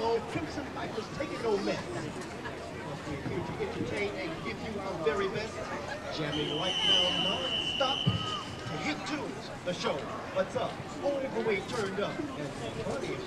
called Crimson Pipers Taking No Mess. We're here to entertain and give you our very best, jamming right now non-stop. To hit tunes, the show, what's up, All the way turned up, and plenty of